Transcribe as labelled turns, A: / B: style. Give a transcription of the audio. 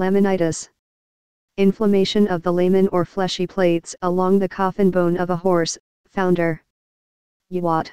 A: Laminitis. Inflammation of the lamen or fleshy plates along the coffin bone of a horse, founder. Yawat.